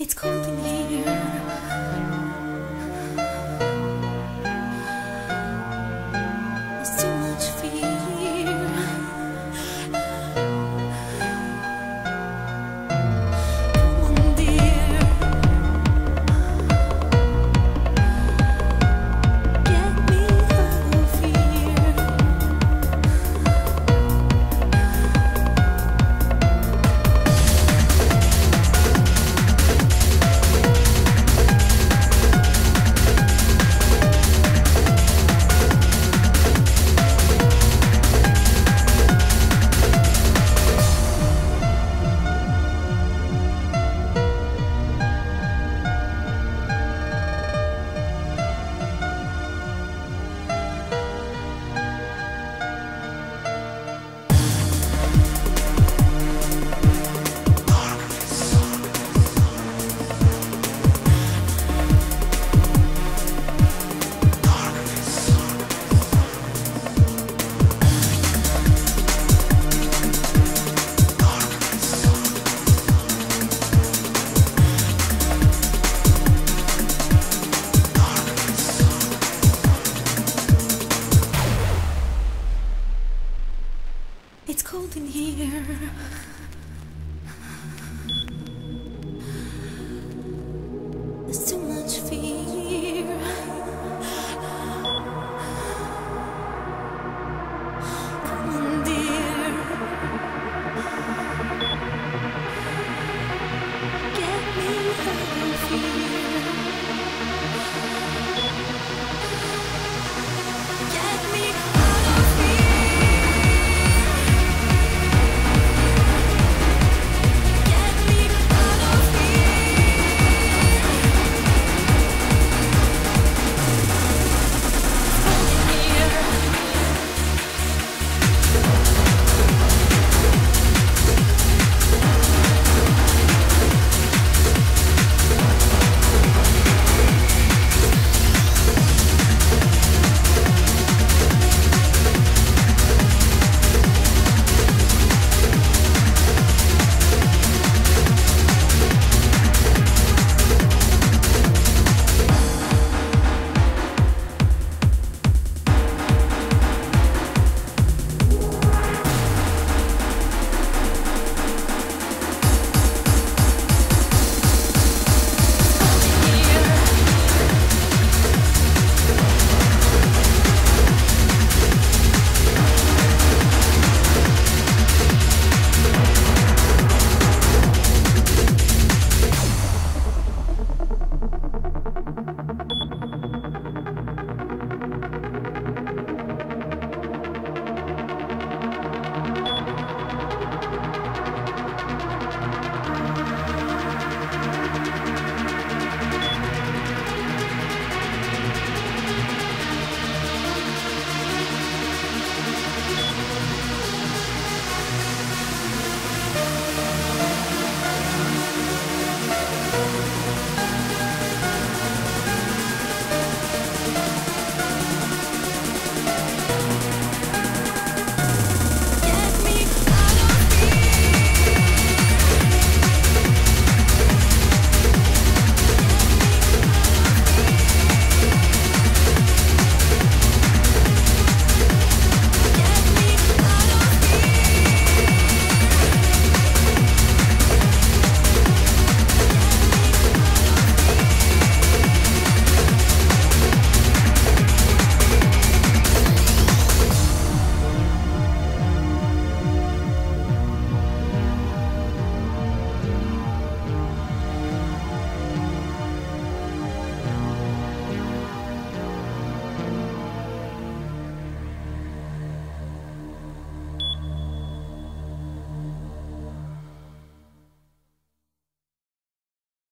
It's cold in here. It's cold in here.